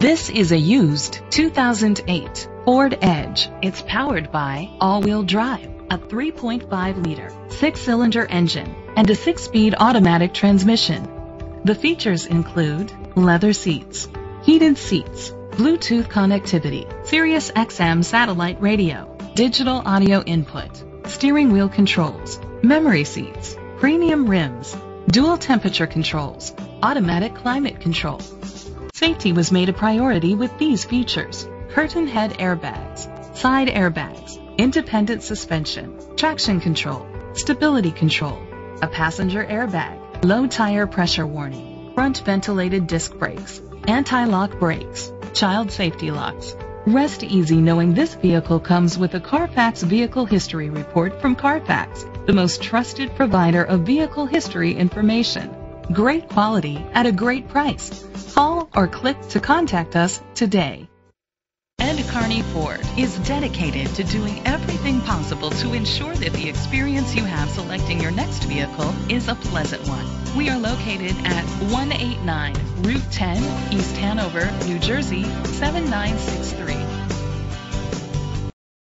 This is a used 2008 Ford Edge. It's powered by all-wheel drive, a 3.5-liter six-cylinder engine, and a six-speed automatic transmission. The features include leather seats, heated seats, Bluetooth connectivity, Sirius XM satellite radio, digital audio input, steering wheel controls, memory seats, premium rims, dual temperature controls, automatic climate control. Safety was made a priority with these features. Curtain head airbags, side airbags, independent suspension, traction control, stability control, a passenger airbag, low tire pressure warning, front ventilated disc brakes, anti-lock brakes, child safety locks. Rest easy knowing this vehicle comes with a Carfax Vehicle History Report from Carfax, the most trusted provider of vehicle history information. Great quality at a great price. Call or click to contact us today. Ed Carney Ford is dedicated to doing everything possible to ensure that the experience you have selecting your next vehicle is a pleasant one. We are located at 189 Route 10, East Hanover, New Jersey 7963.